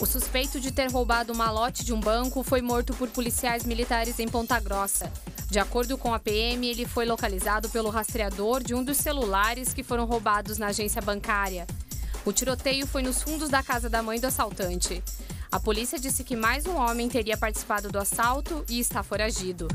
O suspeito de ter roubado o malote de um banco foi morto por policiais militares em Ponta Grossa. De acordo com a PM, ele foi localizado pelo rastreador de um dos celulares que foram roubados na agência bancária. O tiroteio foi nos fundos da casa da mãe do assaltante. A polícia disse que mais um homem teria participado do assalto e está foragido.